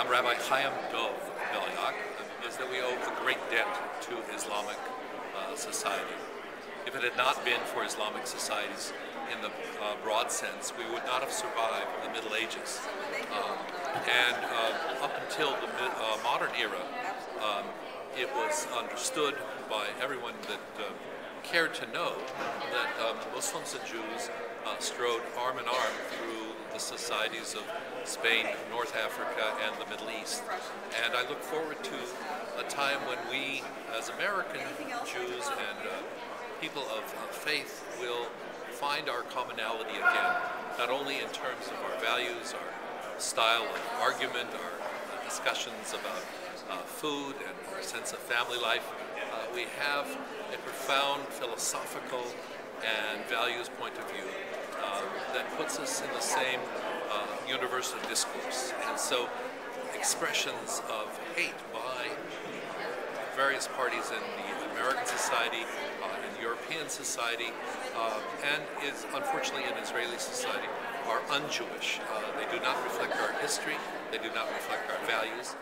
I'm Rabbi Haim Dov Beliak, is that we owe a great debt to Islamic uh, society. If it had not been for Islamic societies in the uh, broad sense, we would not have survived the Middle Ages. Um, and uh, up until the uh, modern era, um, it was understood by everyone that uh, cared to know that um, Muslims and Jews uh, strode arm in arm the societies of Spain, North Africa, and the Middle East. And I look forward to a time when we, as American Jews and uh, people of, faith, will find our commonality again, not only in terms of our values, our style of argument, our uh, discussions about uh, food and our sense of family life, uh, we have a profound philosophical and values point of view uh, that puts us in the same uh, universe of discourse. And so expressions of hate by various parties in the American society, uh, in European society, uh, and is unfortunately in Israeli society are un-Jewish. Uh, they do not reflect our history, they do not reflect our values,